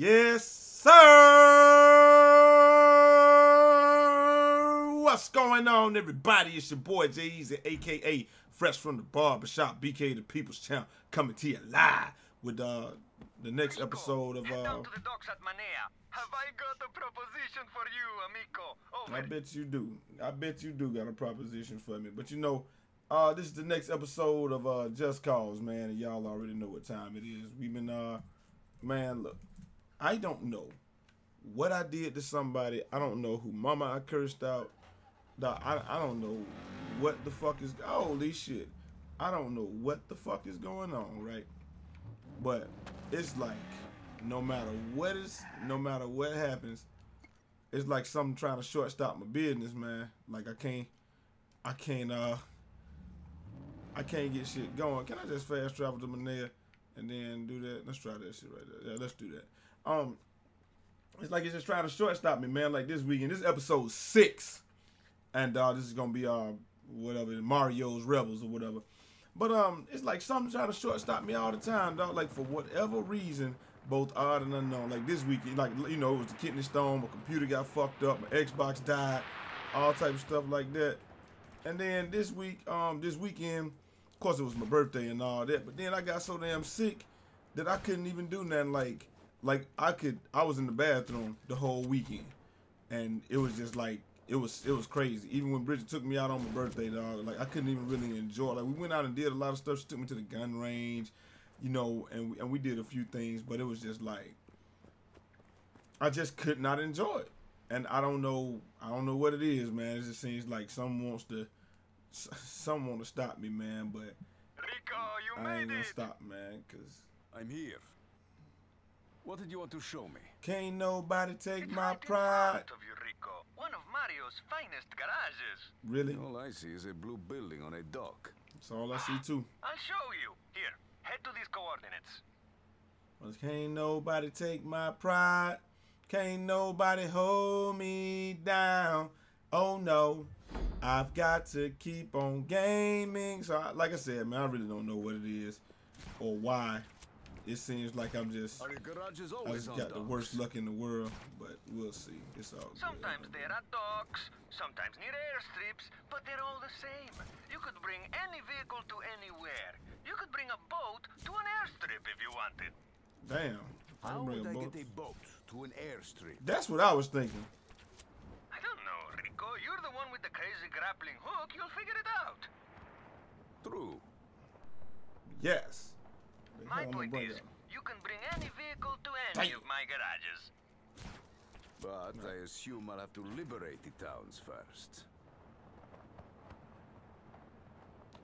Yes, sir. What's going on, everybody? It's your boy Jai Eazy, aka Fresh from the Barbershop, BK the People's Town, coming to you live with uh the next episode of uh. the docks at Manea. Have I got a proposition for you, amico? I bet you do. I bet you do got a proposition for me. But you know, uh, this is the next episode of uh Just Cause, man, and y'all already know what time it is. We've been uh, man, look, I don't know what I did to somebody. I don't know who mama I cursed out. I I don't know what the fuck is holy shit. I don't know what the fuck is going on, right? But it's like no matter what is, no matter what happens, it's like something trying to shortstop my business, man. Like I can't, I can't, uh, I can't get shit going. Can I just fast travel to Manila and then do that? Let's try that shit right there. Yeah, let's do that. Um, it's like it's just trying to shortstop me, man. Like this weekend, this is episode six, and uh, this is gonna be uh whatever Mario's Rebels or whatever. But um, it's like something trying to shortstop me all the time, dog. Like for whatever reason, both odd and unknown. Like this week, like you know, it was the kidney stone. My computer got fucked up. My Xbox died. All type of stuff like that. And then this week, um, this weekend, of course, it was my birthday and all that. But then I got so damn sick that I couldn't even do nothing. Like, like I could, I was in the bathroom the whole weekend, and it was just like it was it was crazy. Even when Bridget took me out on my birthday, dog, like I couldn't even really enjoy. Like we went out and did a lot of stuff. She took me to the gun range, you know, and we, and we did a few things, but it was just like I just could not enjoy it. And I don't know, I don't know what it is, man. It just seems like someone wants to, s- some want to stop me, man. But Rico, you I ain't made gonna it. stop, man, cause I'm here. What did you want to show me? can't nobody take It's my right in pride. front of you, Rico. One of Mario's finest garages. Really? All I see is a blue building on a dock. That's all I see too. I'll show you. Here, head to these coordinates. But can't nobody take my pride. Can't nobody hold me down. Oh no, I've got to keep on gaming. So, I, like I said, man, I really don't know what it is or why. It seems like I'm just, Are your garages I always just on got the worst luck in the world. But we'll see. It's all good. Sometimes they're at docks, sometimes near airstrips, but they're all the same. You could bring any vehicle to anywhere. You could bring a boat to an airstrip if you wanted. Damn. I How can bring would a I boat. get a boat to an airstrip? That's what I was thinking. I don't know, Rico. You're the one with the crazy grappling hook. You'll figure it out. True. Yes. The My hell point bring is, it? you can bring any vehicle to any Damn. of my garages. But I assume I'll have to liberate the towns first.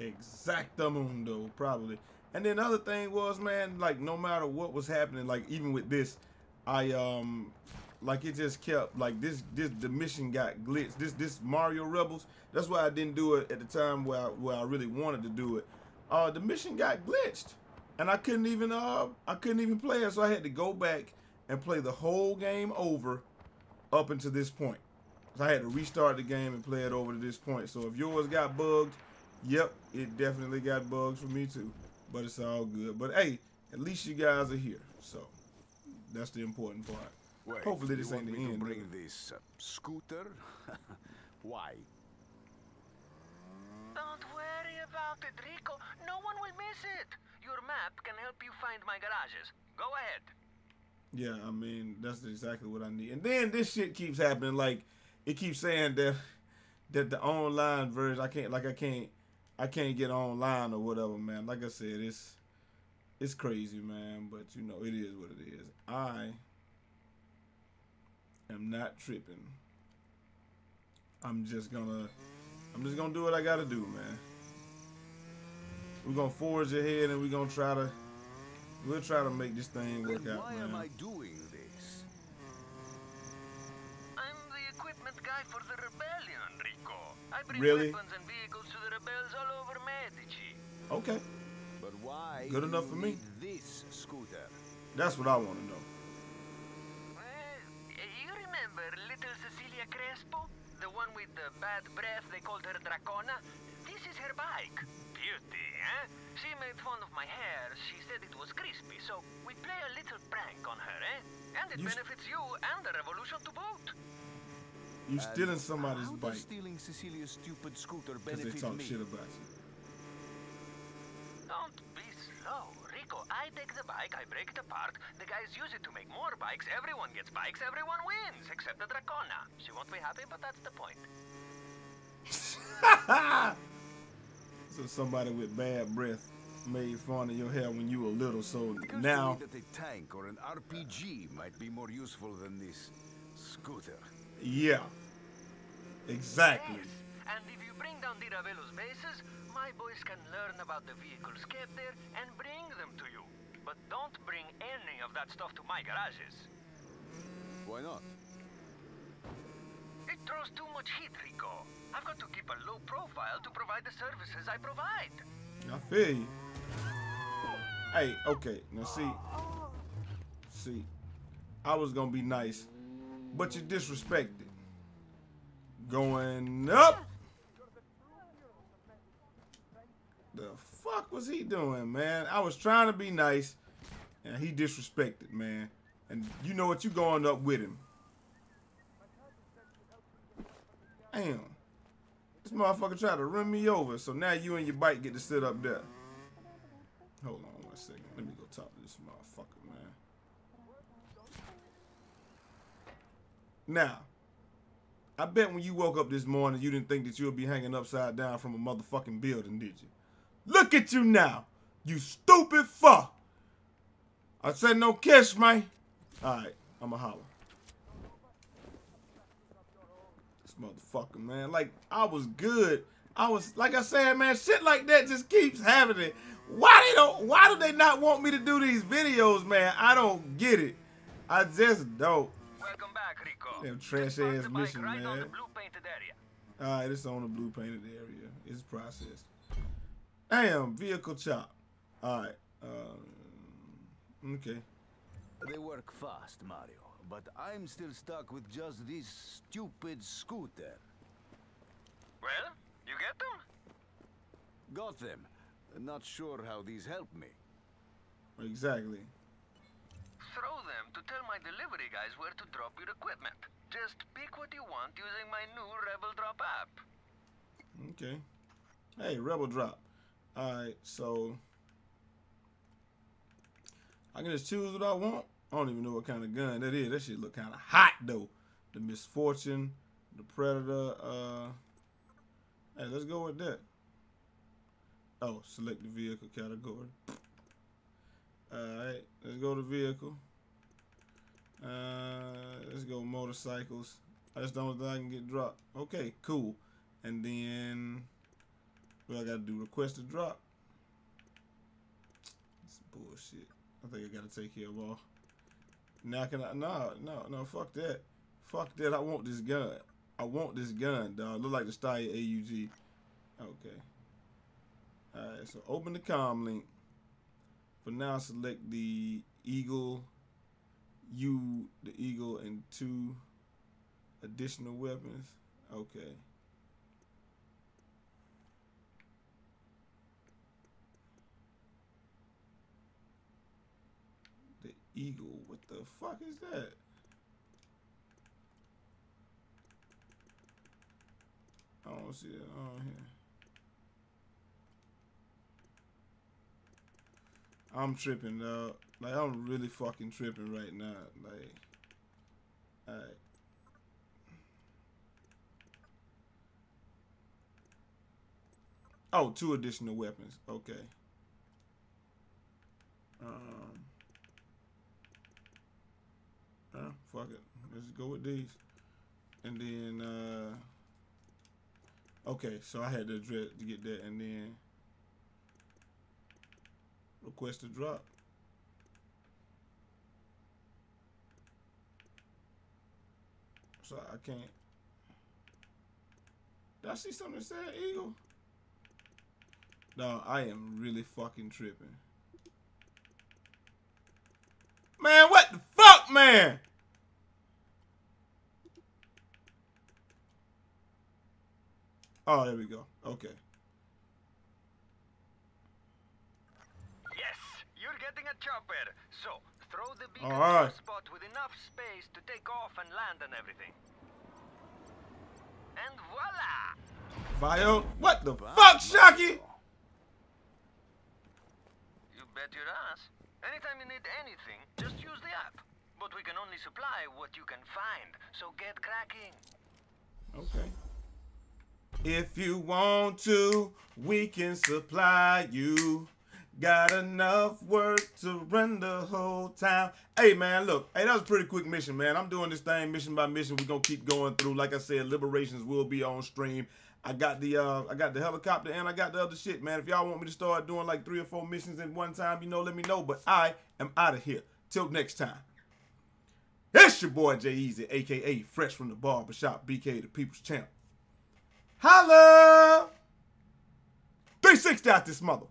Exactamundo, probably. And then the other thing was, man, like no matter what was happening, like even with this, I um like it just kept like this this the mission got glitched. This this Mario Rebels. That's why I didn't do it at the time where I, where I really wanted to do it. Uh the mission got glitched. And I couldn't even uh I couldn't even play it, so I had to go back and play the whole game over up until this point. So I had to restart the game and play it over to this point. So if yours got bugged, yep, it definitely got bugs for me too. But it's all good. But hey, at least you guys are here. So that's the important part. Wait, Hopefully this you ain't want the me end, to is bring this uh, scooter? Why? Don't worry about it, Rico. No one will miss it. Your map can help you find my garages. Go ahead. Yeah, I mean that's exactly what I need. And then this shit keeps happening. Like it keeps saying that that the online version I can't like I can't I can't get online or whatever, man. Like I said, it's it's crazy, man. But you know it is what it is. I am not tripping. I'm just gonna I'm just gonna do what I gotta do, man. We're gonna forge ahead and we're gonna try to we'll try to make this thing work Then out, why man. am I doing this? I'm the equipment guy for the rebellion, Rico. I bring Really? weapons and vehicles to the rebels all over Medici. Okay, But why Good enough for me. this scooter? that's what I want to know. Well, you remember little Cecilia Crespo? The one with the bad breath, they called her Dracona? This is her bike. Beauty, eh? She made fun of my hair. She said it was crispy, so we play a little prank on her, eh? And it You s- benefits you and the revolution to boot. You stealing somebody's how bike does stealing Cecilia's stupid scooter because they talk me? shit about you. Don't be slow. Rico, I take the bike, I break it apart. The guys use it to make more bikes. Everyone gets bikes, everyone wins, except the Dracona. She won't be happy, but that's the point. So somebody with bad breath made fun of your hair when you were little. So now, that a tank or an RPG might be more useful than this scooter. yeah, exactly. Yes. And if you bring down Di Ravello's bases, my boys can learn about the vehicles kept there and bring them to you. But don't bring any of that stuff to my garages. Why not? It throws too much heat, Rico. I've got to keep a low profile to provide the services I provide. I feel you. Hey, okay, now see, see, I was gonna be nice, but you disrespected. Going up. The fuck was he doing, man? I was trying to be nice, and he disrespected, man. And you know what? You going up with him. Damn. This motherfucker tried to run me over, so now you and your bike get to sit up there. Hold on one second. Let me go talk to this motherfucker, man. Now, I bet when you woke up this morning, you didn't think that you would be hanging upside down from a motherfucking building, did you? Look at you now, you stupid fuck. I said no kiss, man. All right, I'ma holler. This motherfucker, man. Like I was good. I was like I said, man. Shit like that just keeps happening. Why they don't? Why do they not want me to do these videos, man? I don't get it. I just don't. Welcome back, Rico. Damn trash Just ass mission, right man. blue painted area. All right, it's on the blue painted area. It's processed. Damn, vehicle chop. All right. Um, okay. They work fast, Mario, but I'm still stuck with just this stupid scooter. Well, you get them? Got them. Not sure how these help me. Exactly. Throw them to tell my delivery guys where to drop your equipment. Just pick what you want using my new Rebel Drop app. Okay. Hey, Rebel Drop. Alright, so I can just choose what I want. I don't even know what kind of gun that is. That shit look kind of hot though. The Misfortune, the Predator. Uh, hey, let's go with that. Oh, select the vehicle category. Alright, let's go to vehicle. Uh, let's go motorcycles. I the only thing I can get dropped. Okay, cool. And then what I gotta do? Request a drop. It's bullshit. I think I gotta take care of all. Now can I? No, no, no. Fuck that. Fuck that. I want this gun. I want this gun, dog. Look like the Stallion AUG. Okay. All right. So open the com link. For now, select the Eagle. you, the Eagle, and two additional weapons. Okay. The Eagle. What the fuck is that? I don't see it on here. I'm tripping, dog. Like I'm really fucking tripping right now. Like, alright. Oh, two additional weapons. Okay. Um. Uh, fuck it. Let's go with these. And then, uh. Okay, so I had to address to get that, and then request a drop. So I can't. Did I see something that said Eagle? No, I am really fucking tripping. Man, what the fuck, man? Oh, there we go. Okay. Yes, you're getting a chopper. So, throw the beacon right. to a spot with enough enough space to take off and land and everything. And voila! Vio, what the fuck, Shocky? You bet your ass. Anytime you need anything, just use the app. But we can only supply what you can find, so get cracking. Okay. If you want to, we can supply you. Got enough work to run the whole town. Hey man, look, hey, that was a pretty quick mission, man. I'm doing this thing mission by mission. We're gonna keep going through. Like I said, liberations will be on stream. I got the uh I got the helicopter and I got the other shit, man. If y'all want me to start doing like three or four missions at one time, you know, let me know. But I am out of here. Till next time. It's your boy Jai Eazy, aka Fresh from the Barbershop, BK the People's Champ. Holla! 360 out this motherfucker.